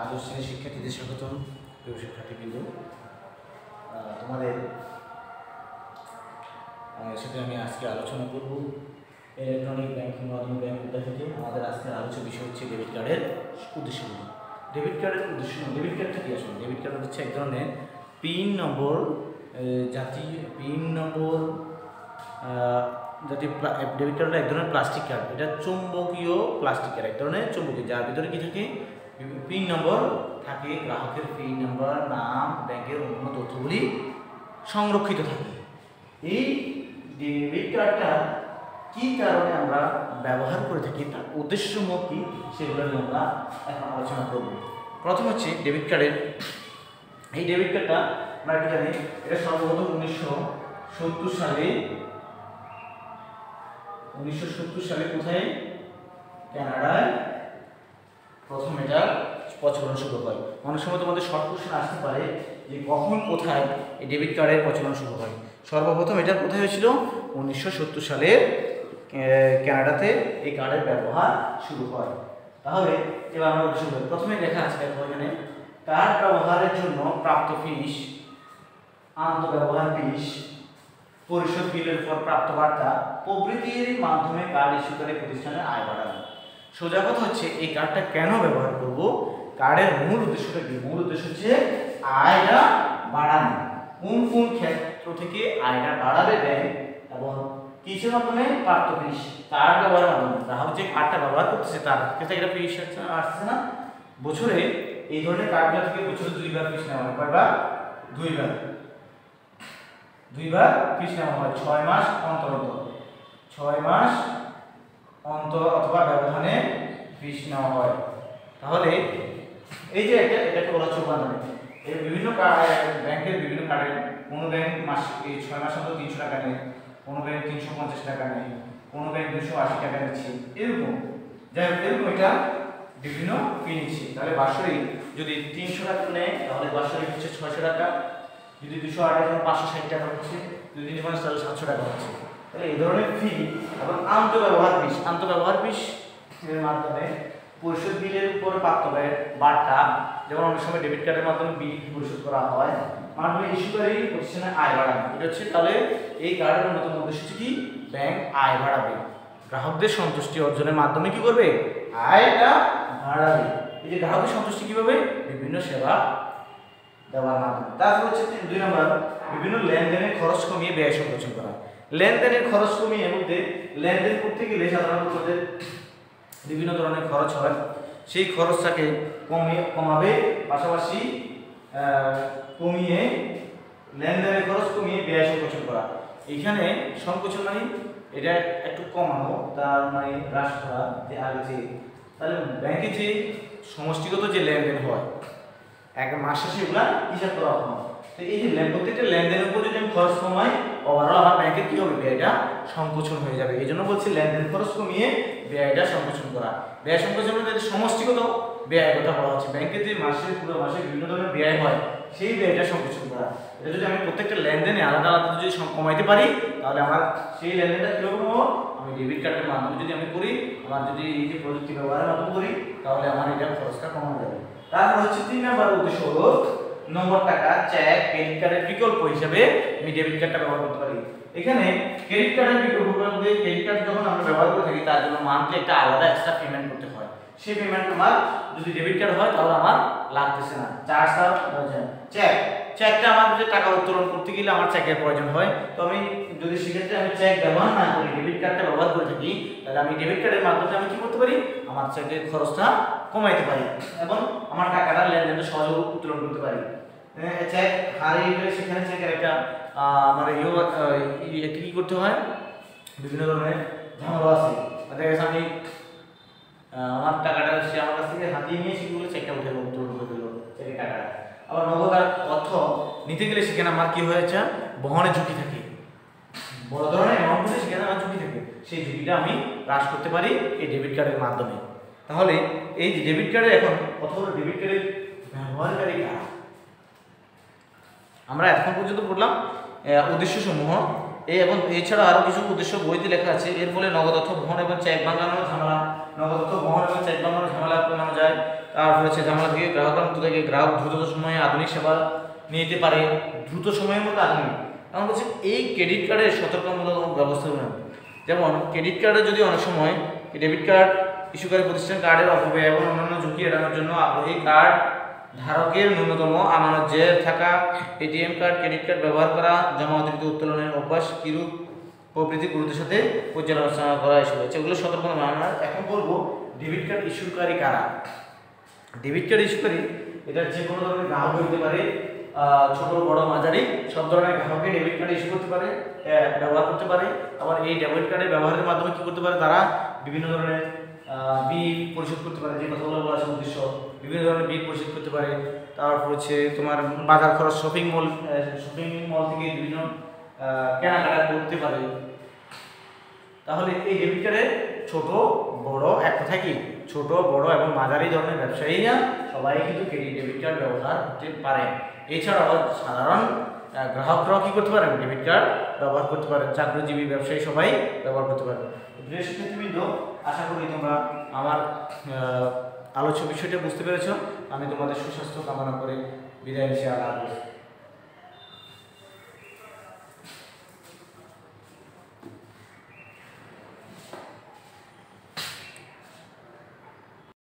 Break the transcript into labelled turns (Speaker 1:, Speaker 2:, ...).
Speaker 1: দ্বাদশ শ্রেণির শিক্ষার্থীদের স্বাগতম, প্রিয় শিক্ষার্থীবৃন্দ। তোমাদের সাথে আমি আজকে আলোচনা করব ইলেকট্রনিক ব্যাংকিং মাধ্যম ব্যাংক থেকে? আমাদের আজকের আলোচ্য বিষয় হচ্ছে ডেবিট কার্ডের উদ্দেশ্যগুলি। ডেবিট কার্ডের উদ্দেশ্য ডেবিট কার্ডটা কি আসলে? ডেবিট কার্ড হচ্ছে এক ধরনের পিন নম্বর জাতীয় পিন নম্বর জাতীয় ডেবিট কার্ড এক ধরনের প্লাস্টিক কার্ড এটা চুম্বকীয় প্লাস্টিক কার্ড এক ধরনের চুম্বকীয়, যার ভিতরে কি থাকে? পিন নম্বর থাকে গ্রাহকের পিন নম্বর নাম, ব্যাংকের অন্য তথ্যগুলি সংরক্ষিত থাকে। এই ডেবিট কার্ডটা কী কারণে আমরা ব্যবহার করে থাকি, তার উদ্দেশ্যসমূহ কী, সেগুলো নিয়ে আমরা এখন আলোচনা করব। প্রথম হচ্ছে ডেবিট কার্ডের এই ডেবিট কার্ডটা আমরা একটু জানি, এটা সর্বপ্রথম উনিশশো সত্তর সালে, উনিশশো সত্তর সালে কোথায়? কানাডায় প্রথম এটা প্রচলন শুরু হয়। অনেক সময় তোমাদের শর্ট কোশ্চেন আসতে পারে যে কখন কোথায় এই ডেবিট কার্ডের প্রচলন শুরু হয়। সর্বপ্রথম এটা কোথায় হয়েছিল? উনিশশো সত্তর সালে আহ, কানাডাতে এই কার্ডের ব্যবহার শুরু হয়। তাহলে এবার আমরা শুরু করি। প্রথমে লেখা আছে দেখো এখানে কার্ড ব্যবহারের জন্য প্রাপ্ত ফিস আন্তঃব্যবহার ফিস পরিশোধ বিলের পর প্রাপ্ত বার্তা প্রভৃতির মাধ্যমে কার্ড ইস্যুকারী প্রতিষ্ঠানের আয় বাড়ানো। সোজা কথা হচ্ছে, এই কার্ডটা কেন ব্যবহার করব? কার্ডের মূল উদ্দেশ্যটা কি? মূল উদ্দেশ্য হচ্ছে আয়টা বাড়ানো। কোন কোন ক্ষেত্র থেকে আয়টা বাড়াবে ব্যাংক এবং কিসের মাধ্যমে প্রাপ্ত ফিস কার্ড ব্যবহারের মাধ্যমে। গ্রাহক যে কার্ডটা ব্যবহার করতেছে, তার ক্ষেত্রে একটা ফিস আসছে না। বছরে এই ধরনের কার্ডগুলো থেকে বছরে দুইবার ফিস নেওয়া হয়। কয়বার? দুইবার। দুইবার ফিস নেওয়া হয়। ছয় মাস অন্তর অন্তর ছয় মাস অন্তর অথবা ব্যবধানে ফিস নেওয়া হয়। তাহলে এই যে একটা এটা, এটাকে বলা হচ্ছে উপাদান। বিভিন্ন ব্যাংকের বিভিন্ন কার্ডের কোনো ব্যাংক মাস এই ছয় মাস অন্তর তিনশো টাকা নেয়, কোনো ব্যাংক তিনশো পঞ্চাশ টাকা নেয়, কোনো ব্যাংক দুশো আশি টাকা নিচ্ছে, এরকম। যাই হোক, এরকম এটা বিভিন্ন ফি নিচ্ছে। তাহলে বাৎসরিক যদি তিনশো টাকা নেয়, তাহলে বাৎসরিক হচ্ছে ছয়শো টাকা। যদি দুশো আঠাশ পাঁচশো ষাট টাকা হচ্ছে। যদি তিনশো পঞ্চাশ, তাহলে সাতশো টাকা হচ্ছে। তাহলে এই ধরনের ফি এবং আন্তঃব্যবহার ফিস আন্তঃব্যবহার ফিস এর মাধ্যমে পরিশোধ বিলের উপর প্রাপ্ত ব্যয়ের বার্তা, যেমন অনেক সময় ডেবিট কার্ডের মাধ্যমে বিল পরিশোধ করা হয়, মাধ্যমে ইস্যুকারী প্রতিষ্ঠানে আয় বাড়ানো। এটা হচ্ছে তাহলে এই কার্ডের অন্যতম উদ্দেশ্য কি? ব্যাংক আয় বাড়াবে। গ্রাহকদের সন্তুষ্টি অর্জনের মাধ্যমে কি করবে? আয়টা বাড়াবে। এই যে গ্রাহকের সন্তুষ্টি কীভাবে? বিভিন্ন সেবা দেওয়ার মাধ্যমে। তারপর হচ্ছে দুই নম্বর, বিভিন্ন লেনদেনের খরচ কমিয়ে ব্যয় সংকোচন করা। লেনদেনের খরচ কমিয়ে মধ্যে লেনদেন করতে গেলে সাধারণত আমাদের বিভিন্ন ধরনের খরচ হয়। সেই খরচটাকে কমিয়ে কমাবে, পাশাপাশি কমিয়ে, লেনদেনের খরচ কমিয়ে ব্যয় সংকোচন করা। এখানে সংকোচন মানে এটা একটু কমানো, তার মানে হ্রাস করা, যে আগে যে তাহলে ব্যাংকে যে সমষ্টিগত যে লেনদেন হয়, এক মাস এগুলা হিসাব করা হয়। তো এই যে প্রত্যেকটা লেনদেনের উপর যদি আমি খরচ কমাই আমার কি হবে? ব্যয়টা সংকোচন হয়ে যাবে। এই জন্য বলছি লেনদেন খরচ কমিয়ে ব্যয়টা সংকোচন করা। ব্যয় সংকোচন মানে যদি সমষ্টিগত ব্যয় কথা বলা হচ্ছে। ব্যাংকের যে মাসে, পুরো মাসে বিভিন্ন ধরনের ব্যয় হয়, সেই ব্যয়টা সংকোচন করা। এটা যদি আমি প্রত্যেকটা লেনদেনে আলাদা আলাদা যদি কমাইতে পারি, তাহলে আমার সেই লেনদেনটা কীভাবে কমাবো আমি ডেবিট কার্ডের মাধ্যমে যদি আমি করি, আমার যদি এই যে প্রযুক্তি ব্যবহারের মাধ্যমে করি, তাহলে আমার এটা খরচটা কমানো যাবে। তারপর হচ্ছে তিন নম্বর উদ্দেশ্য হলো নম্বর টাকা চেক ক্রেডিট কার্ডের বিকল্প হিসেবে আমি ডেবিট কার্ডটা ব্যবহার করতে পারি। এখানে ক্রেডিট কার্ডের বিকল্প ক্রেডিট কার্ড যখন আমরা ব্যবহার করে থাকি, তার জন্য মান্থলি একটা আলাদা এক্সট্রা পেমেন্ট করতে হয়। সেই পেমেন্ট আমার যদি ডেবিট কার্ড হয়, তাহলে আমার লাগতেছে না। চার্জটা চেক চেকটা আমার যে টাকা উত্তোলন করতে গেলে আমার চেকের প্রয়োজন হয়। তো আমি যদি সেক্ষেত্রে আমি চেক ব্যবহার না করি ডেবিট কার্ডটা ব্যবহার করে থাকি, তাহলে আমি ডেবিট কার্ডের মাধ্যমে আমি কি করতে পারি? আমার চেকের খরচটা কমাইতে পারি। এবং আমার টাকাটা লেনদেনটা সহজে উত্তোলন করতে পারি। চেক হারিয়ে গেলে সেখানে চেকের একটা আমার ইয়ে আহ, ই- কি করতে হয়? বিভিন্ন ধরনের ঝামেলা আছে। দেখা গেছে আমি আমার টাকাটা সে আমার কাছ থেকে হাতিয়ে নিয়ে সেগুলো চেকটা উঠে করে দিল চেকের টাকাটা। আবার নগদ আর অর্থ নিতে গেলে সেখানে আমার কি হয়েছে বহনের ঝুঁকি থাকে। বড় ধরনের অ্যামাউন্ট হলে সেখানে আমার ঝুঁকি থাকে। সেই ঝুঁকিটা আমি হ্রাস করতে পারি এই ডেবিট কার্ডের মাধ্যমে। তাহলে এই যে ডেবিট কার্ডের এখন অথবা ডেবিট কার্ডের ব্যবহারকারী কারা? আমরা এখন পর্যন্ত পড়লাম উদ্দেশ্যসমূহ। এই এবং এছাড়া আরও কিছু উদ্দেশ্য বইতে লেখা আছে। এর ফলে নগদ অর্থ বহন এবং চেক ভাঙানোর ঝামেলা, নগদ অর্থ বহন এবং চেক ভাঙানোর ঝামেলা কমানো যায়। তারপর হচ্ছে ঝামেলা থেকে গ্রাহকের মতো থেকে গ্রাহক দ্রুত সময়ে আধুনিক সেবা নিতে পারে। দ্রুত সময়ের মধ্যে আধুনিক। এখন বলছি এই ক্রেডিট কার্ডের সতর্কমূলক ব্যবস্থাপনা যেমন, ক্রেডিট কার্ডে যদি অনেক সময় ডেবিট কার্ড, ইস্যুকারী প্রতিষ্ঠান কার্ডের অপব্যয় এবং অন্যান্য ঝুঁকি এড়ানোর জন্য আগ্রহী কার্ড ধারকের ন্যূনতম আমানত জের থাকা এটিএম কার্ড, ক্রেডিট কার্ড ব্যবহার করা, জমা অতিরিক্ত উত্তোলনের অভ্যাস, কিরূপ প্রভৃতি গুরুত্বের সাথে পর্যালোচনা করা এসব হচ্ছে এগুলো সতর্ক আমরা এখন বলব, ডেবিট কার্ড ইস্যুকারী কারা ডেবিট কার্ড ইস্যুকারী এটা যে কোনো ধরনের গ্রাহক হতে পারে ছোট, বড়, মাঝারি, সব ধরনের গ্রাহককে ডেবিট কার্ড ইস্যু করতে পারে ব্যবহার করতে পারে। আবার এই ডেবিট কার্ডের ব্যবহারের মাধ্যমে কী করতে পারে? তারা বিভিন্ন ধরনের বিল পরিশোধ করতে পারে। যে কথাগুলো বলা উদ্দেশ্য বিভিন্ন ধরনের বিল পরিশোধ করতে পারে। তারপর হচ্ছে তোমার বাজার খরচ শপিং মল শপিং মল থেকে বিভিন্ন কেনাকাটা করতে পারে। তাহলে এই ডেবিট কার্ডে ছোট, বড়, এক কথায় কি? ছোট, বড় এবং মাঝারি ধরনের ব্যবসায়ীরা সবাই কিন্তু ক্রেডিট ডেবিট কার্ড ব্যবহার করতে পারে। এছাড়াও সাধারণ গ্রাহকরাও কী করতে পারেন? ডেবিট কার্ড ব্যবহার করতে পারেন। চাকরিজীবী ব্যবসায়ী সবাই ব্যবহার করতে পারেন। শিক্ষার্থীবৃন্দ আশা করি তোমরা আমার আলোচ্য বিষয়টা বুঝতে পেরেছ। আমি তোমাদের সুস্বাস্থ্য কামনা করে বিদায় নিচ্ছি। আল্লাহ